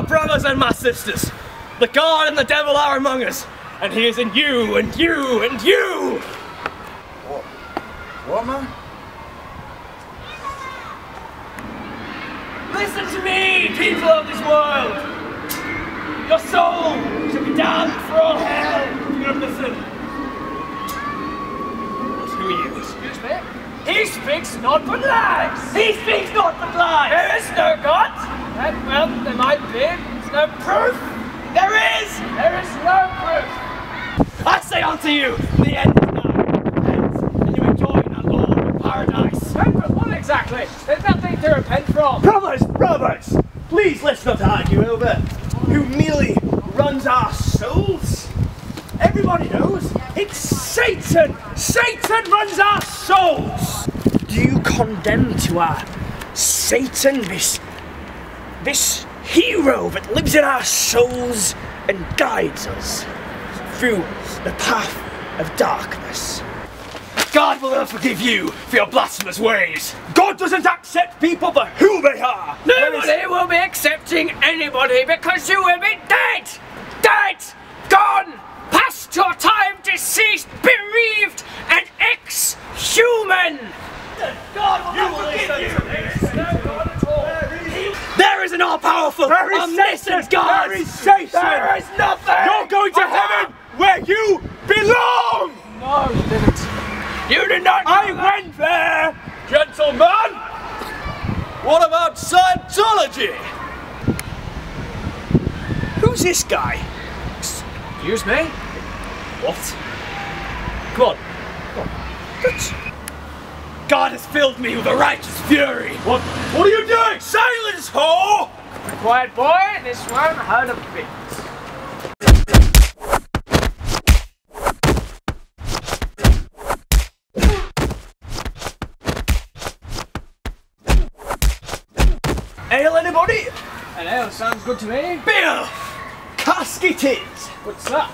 and my sisters. The God and the devil are among us, and he is in you and you and you. What, What, man? Listen to me, people of this world. Your soul shall be damned for all hell. You don't listen. Who are you? Excuse me? He speaks not but lies! He speaks not but lies! There is no God! That, well, there might be. There's no proof! There is! There is no proof! I say unto you, the end is nigh. Repent, and you enjoy that Lord of paradise. Repent from what exactly? There's nothing to repent from! Brothers, brothers, please let's not argue over who merely runs our souls. Everybody knows it's Satan. Satan runs our souls. Do you condemn to our Satan this this hero that lives in our souls and guides us through the path of darkness? God will never forgive you for your blasphemous ways. God doesn't accept people for who they are. Nobody will be accepting anybody because you will be dead! Dead! Gone! Past your time, deceased, bereaved, and ex-human! God will never forgive you. There is an all-powerful, omniscient God. There is nothing. You're going to heaven where you belong. No, you didn't. You did not. I went there, gentlemen. What about Scientology? Who's this guy? Excuse me? What? Come on. God has filled me with a righteous fury. What? What are you doing? Silence, whore! Quiet boy, this won't hurt a bit. Ale, anybody? Ale sounds good to me. Beer. Casketed. What's that?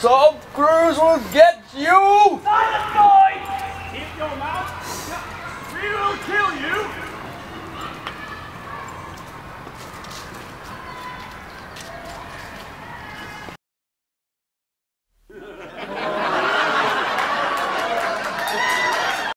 Tom Cruise will get you! Silence!